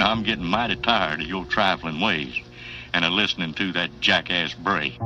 and I'm getting mighty tired of your trifling ways and of listening to that jackass Bray.